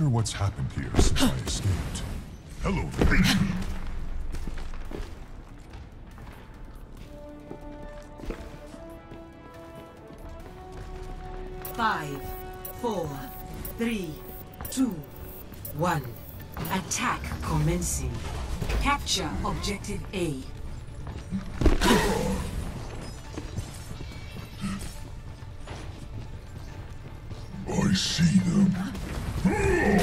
wonder what's happened here since I escaped. Hello, there. Five, four, three, two, one. Attack commencing. Capture objective A. I see them. Ah!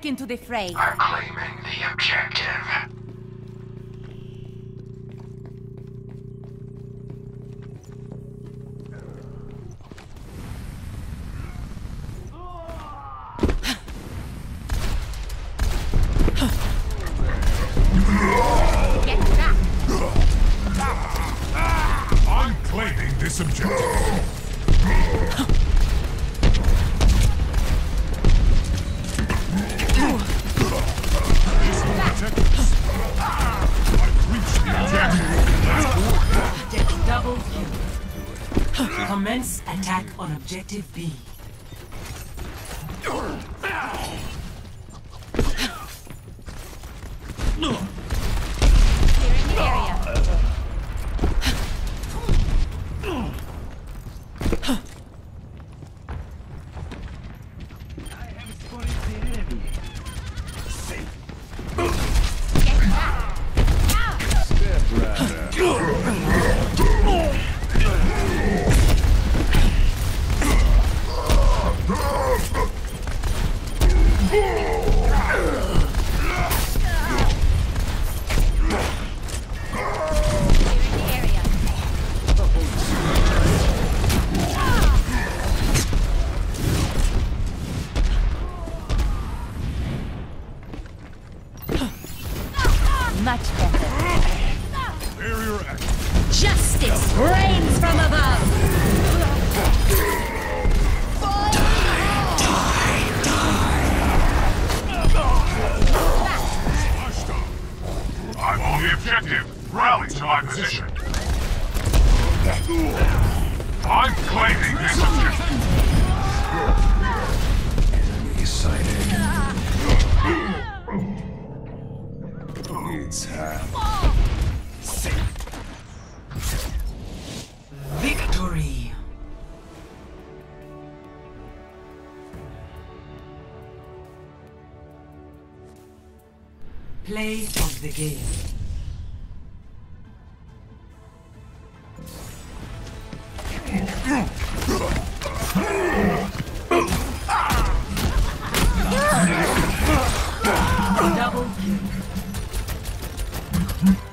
Back into the fray. I'm claiming the objective. I'm claiming this objective. Commence attack on objective B. Much better. Justice reigns from above. Objective. To my position. I'm claiming this objective. Enemy sighted. Needs help. Victory. Play of the game. Mm-hmm.